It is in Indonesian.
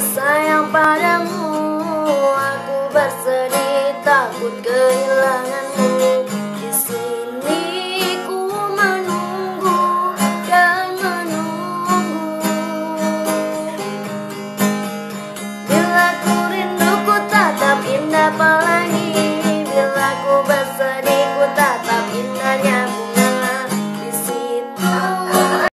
sayang padamu. Aku bersedih takut kehilanganmu. Di sini ku menunggu dan menunggu. Bila ku rindu ku tatap indah pelangi Bila ku bersedih ku tatap indahnya.